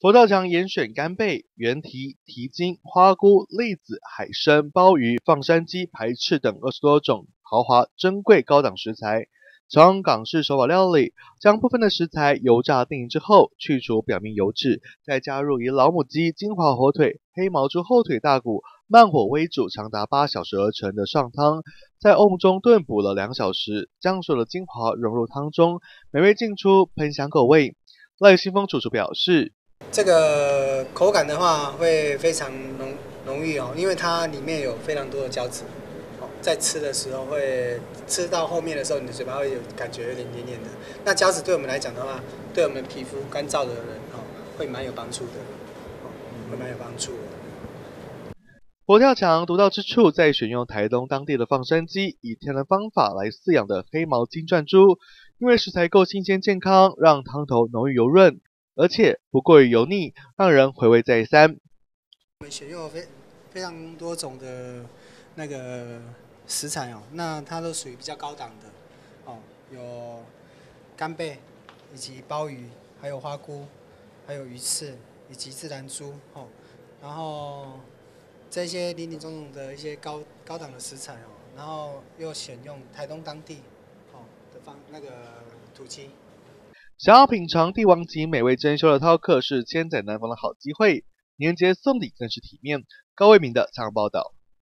佛跳墙严选干贝、原蹄、蹄筋、花菇、栗子、海参、鲍鱼、放山鸡、排翅等二十多种豪华、珍贵、高档食材，采用港式手法料理，将部分的食材油炸定型之后，去除表面油脂，再加入以老母鸡精华火腿、黑毛猪后腿大骨，慢火煨煮长达八小时而成的上汤，在瓮中炖补了两小时，将所有的精华融入汤中，美味尽出，喷香口味。赖新峰主厨表示。这个口感的话会非常浓浓郁哦，因为它里面有非常多的胶质，哦，在吃的时候会吃到后面的时候，你的嘴巴会有感觉有点黏黏的。那胶质对我们来讲的话，对我们皮肤干燥的人哦，会蛮有帮助的，会蛮有帮助。佛跳墙独到之处在选用台东当地的放山鸡，以天然方法来饲养的黑毛金钻猪，因为食材够新鲜健康，让汤头浓郁油润。而且不过于油腻，让人回味再三。我们选用非非常多种的那个食材哦，那它都属于比较高档的哦，有干贝，以及鲍鱼，还有花菇，还有鱼翅，以及自然猪哦。然后这些林林总总的一些高高档的食材哦，然后又选用台东当地哦的方那个土鸡。想要品尝帝王级美味珍馐的饕客是千载难逢的好机会，年节送礼更是体面。高卫民的采访报道。